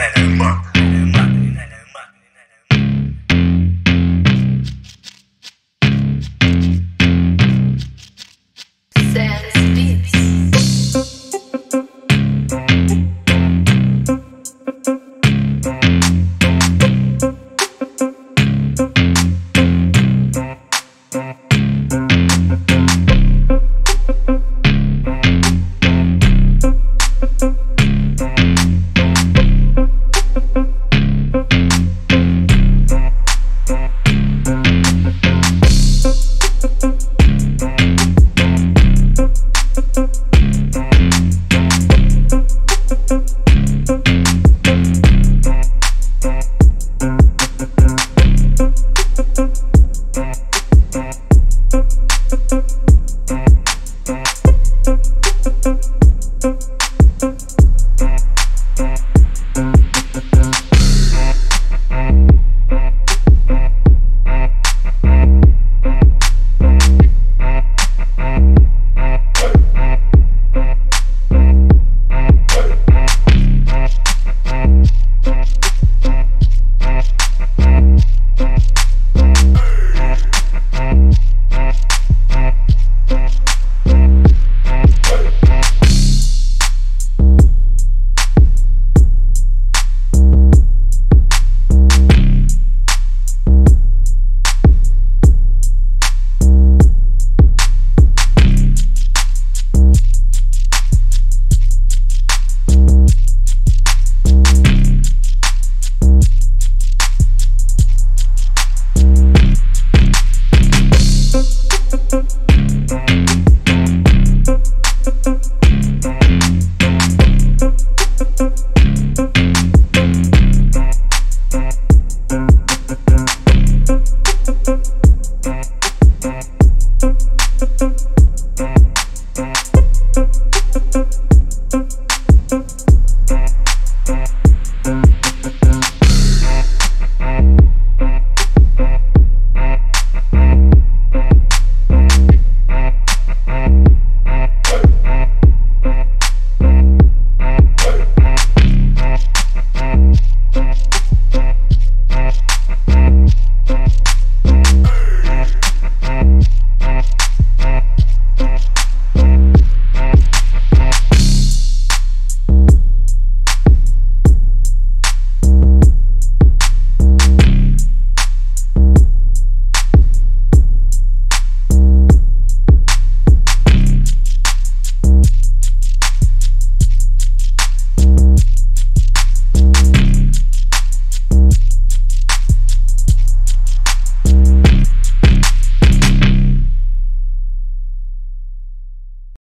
Thank